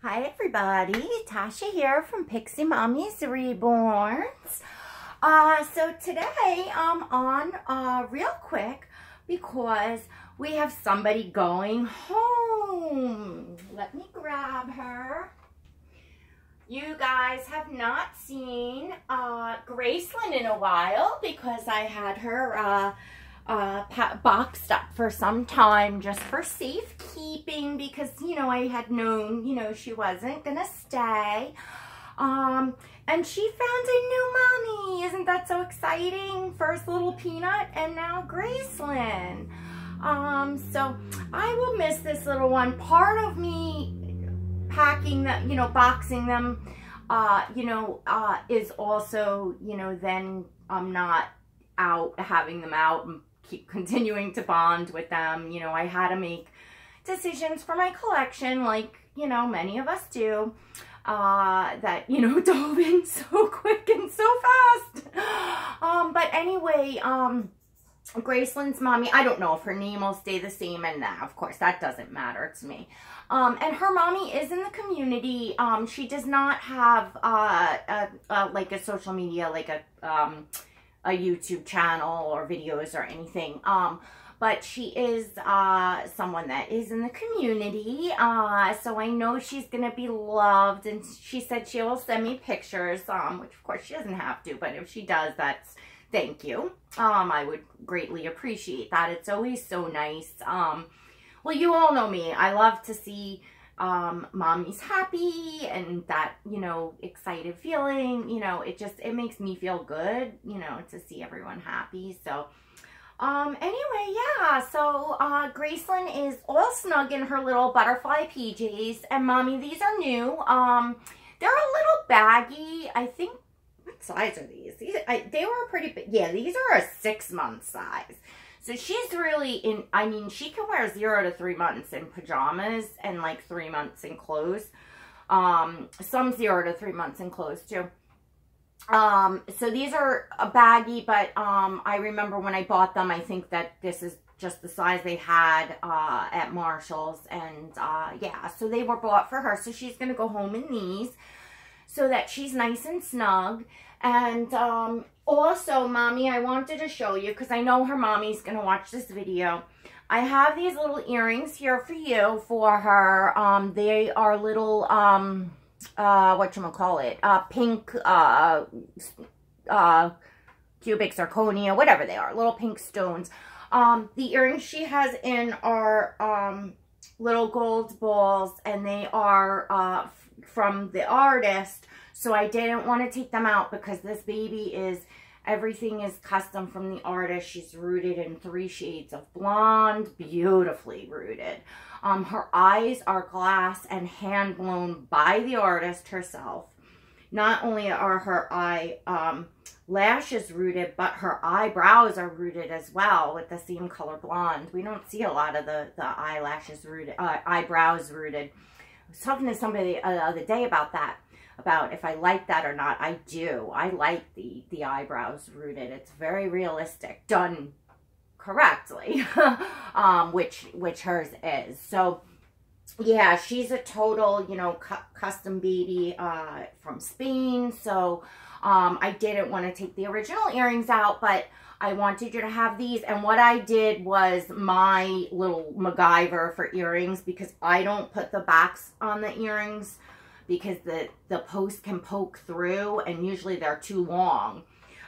Hi everybody, Tasha here from Piximommys Reborns. Uh, so today I'm on uh, real quick because we have somebody going home. Let me grab her. You guys have not seen uh, Graycelynn in a while because I had her uh, boxed up for some time just for safekeeping because, you know, I had known, you know, she wasn't going to stay. Um, and she found a new mommy. Isn't that so exciting? First little Peanut and now Graycelynn. Um, so I will miss this little one. Part of me packing them, you know, boxing them, uh, you know, uh, is also, you know, then I'm not out having them out and keep continuing to bond with them. You know, I had to make decisions for my collection like, you know, many of us do. Uh, that, you know, dove in so quick and so fast. Um, but anyway, um, Graycelynn's mommy, I don't know if her name will stay the same, and nah, of course, that doesn't matter to me. Um, and her mommy is in the community. Um, she does not have, uh, a, a, like a social media, like a, um, a YouTube channel or videos or anything. Um, but she is uh, someone that is in the community. Uh, so I know she's going to be loved. And she said she will send me pictures, um, which of course she doesn't have to. But if she does, that's thank you. Um, I would greatly appreciate that. It's always so nice. Um, well, you all know me. I love to see um, mommy's happy and that, you know, excited feeling, you know, it just, it makes me feel good, you know, to see everyone happy. So, um, anyway, yeah, so, uh, Graycelynn is all snug in her little butterfly PJs. And mommy, these are new. Um, they're a little baggy. I think, what size are these? These, I, they were pretty big. Yeah, these are a six month size. So she's really in, I mean, she can wear zero to three months in pajamas and like three months in clothes. Um, some zero to three months in clothes too. Um, so these are a baggy, but um, I remember when I bought them, I think that this is just the size they had uh, at Marshall's. And uh, yeah, so they were bought for her. So she's going to go home in these so that she's nice and snug. And um, also, Mommy, I wanted to show you, because I know her mommy's going to watch this video. I have these little earrings here for you, for her. Um, they are little, um, uh, whatchamacallit, uh, pink, uh, uh, cubic zirconia, whatever they are, little pink stones. Um, the earrings she has in are, um, little gold balls, and they are, uh, from the artist, so I didn't want to take them out because this baby is, everything is custom from the artist. She's rooted in three shades of blonde, beautifully rooted. Um, her eyes are glass and hand blown by the artist herself. Not only are her eye um, lashes rooted, but her eyebrows are rooted as well with the same color blonde. We don't see a lot of the, the eyelashes rooted, uh, eyebrows rooted. I was talking to somebody uh, the other day about that about if I like that or not. I do. I like the, the eyebrows rooted. It's very realistic, done correctly, um, which, which hers is. So, yeah, she's a total, you know, cu custom baby uh, from Spain. So, um, I didn't want to take the original earrings out, but I wanted you to have these. And what I did was my little MacGyver for earrings because I don't put the backs on the earrings because the, the post can poke through and usually they're too long.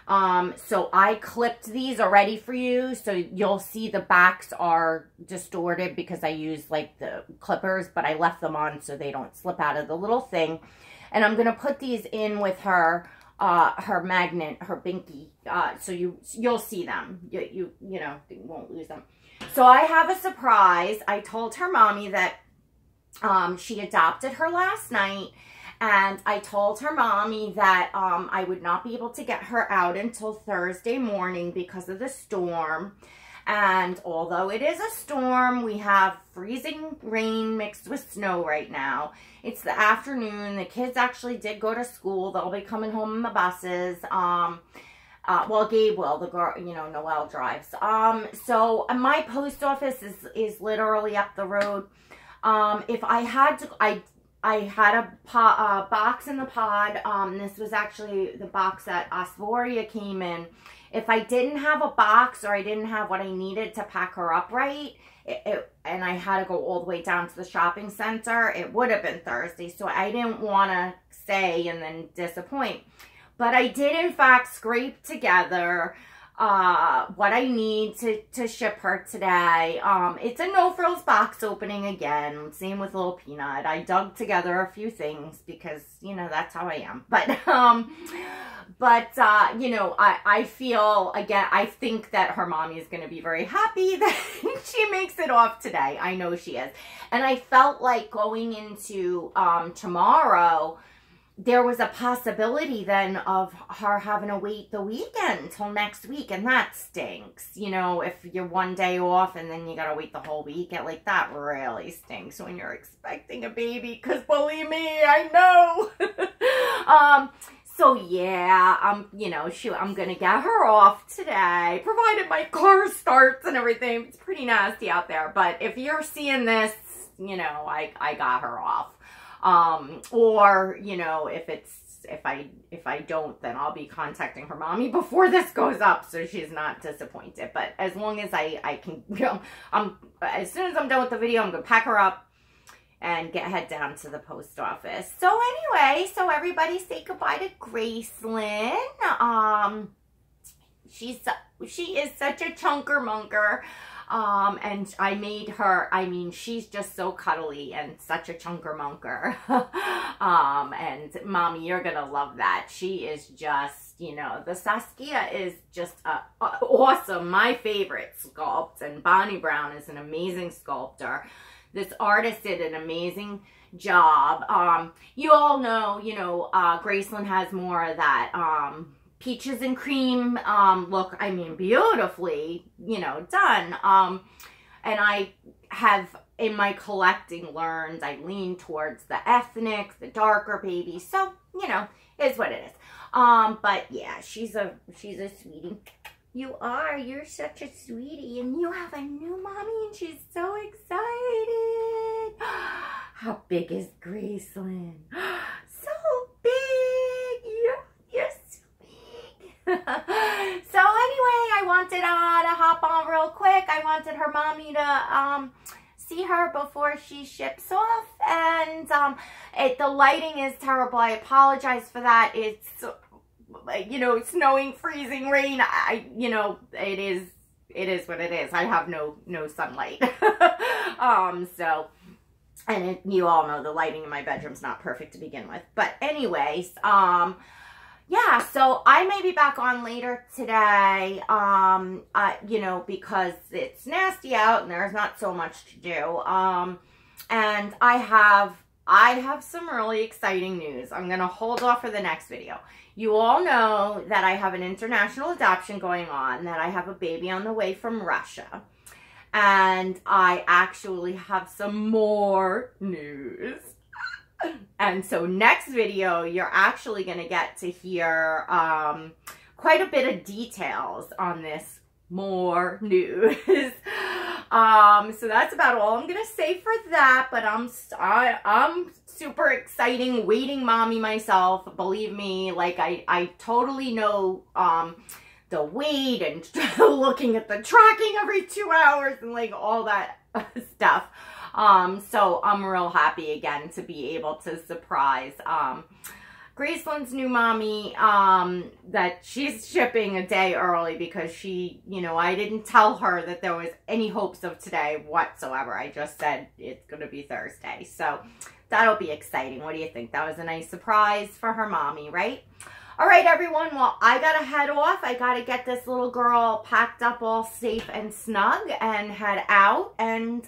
Um, so I clipped these already for you. So you'll see the backs are distorted because I use like the clippers, but I left them on so they don't slip out of the little thing. And I'm going to put these in with her, uh, her magnet, her binky. Uh, so you, you'll see them. You, you, you know, you won't lose them. So I have a surprise. I told her mommy that um, she adopted her last night and I told her mommy that um, I would not be able to get her out until Thursday morning because of the storm. And although it is a storm, we have freezing rain mixed with snow right now. It's the afternoon. The kids actually did go to school. They'll be coming home in the buses. Um, uh, well, Gabe will, the girl, you know, Noel drives. Um, so my post office is, is literally up the road. Um, if I had to, I I had a po- box in the pod. Um, this was actually the box that Osvoria came in. If I didn't have a box or I didn't have what I needed to pack her up right, it, it, and I had to go all the way down to the shopping center, it would have been Thursday. So I didn't want to say and then disappoint. But I did, in fact, scrape together uh, what I need to, to ship her today. Um, it's a no frills box opening again. Same with little peanut. I dug together a few things because, you know, that's how I am. But, um, but, uh, you know, I, I feel, again, I think that her mommy is going to be very happy that she makes it off today. I know she is. And I felt like going into, um, tomorrow, there was a possibility then of her having to wait the weekend until next week and that stinks you know if you're one day off and then you gotta wait the whole weekend like that really stinks when you're expecting a baby because believe me i know. Um so yeah i'm you know she i'm gonna get her off today provided my car starts and everything. It's pretty nasty out there but if you're seeing this you know i i got her off um, or, you know, if it's, if I, if I don't, then I'll be contacting her mommy before this goes up so she's not disappointed. But as long as I, I can, you know, I'm, as soon as I'm done with the video, I'm to pack her up and get head down to the post office. So anyway, so everybody say goodbye to Graycelynn. Um, she's, she is such a chunker munker. Um, and I made her, I mean, she's just so cuddly and such a chunker munker. um, and mommy, you're going to love that. She is just, you know, the Saskia is just uh, awesome. My favorite sculpt. And Bonnie Brown is an amazing sculptor. This artist did an amazing job. Um, you all know, you know, uh, Graycelynn has more of that, um, peaches and cream um, look, I mean, beautifully, you know, done. Um, and I have in my collecting learned I lean towards the ethnic, the darker baby. So, you know, is what it is. Um, but yeah, she's a she's a sweetie. You are. You're such a sweetie. And you have a new mommy and she's so excited. How big is Graycelynn? so anyway, I wanted uh, to hop on real quick. I wanted her mommy to um, see her before she ships off. And um, it, the lighting is terrible. I apologize for that. It's, you know, snowing, freezing, rain. I, you know, it is, it is what it is. I have no, no sunlight. um, so, and it, you all know the lighting in my bedroom's not perfect to begin with. But anyways, um, yeah, so I may be back on later today, um, uh, you know, because it's nasty out and there's not so much to do. Um, and I have, I have some really exciting news. I'm going to hold off for the next video. You all know that I have an international adoption going on, that I have a baby on the way from Russia. And I actually have some more news. And so next video, you're actually going to get to hear um, quite a bit of details on this more news. um, so that's about all I'm going to say for that, but I'm, I, I'm super exciting, waiting mommy myself. Believe me, like I, I totally know, um, the weight and looking at the tracking every two hours and like all that stuff. Um, so I'm real happy again to be able to surprise um, Graycelynn's new mommy um, that she's shipping a day early because she, you know, I didn't tell her that there was any hopes of today whatsoever. I just said it's going to be Thursday. So that'll be exciting. What do you think? That was a nice surprise for her mommy, right? All right, everyone. Well, I got to head off. I got to get this little girl packed up all safe and snug and head out. And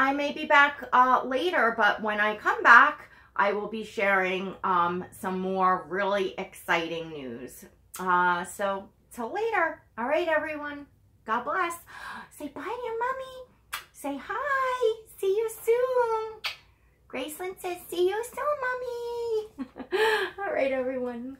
I may be back uh, later, but when I come back, I will be sharing um, some more really exciting news. Uh, so, till later. All right, everyone. God bless. Say bye to your mommy. Say hi. See you soon. Graycelynn says, see you soon, mommy. All right, everyone.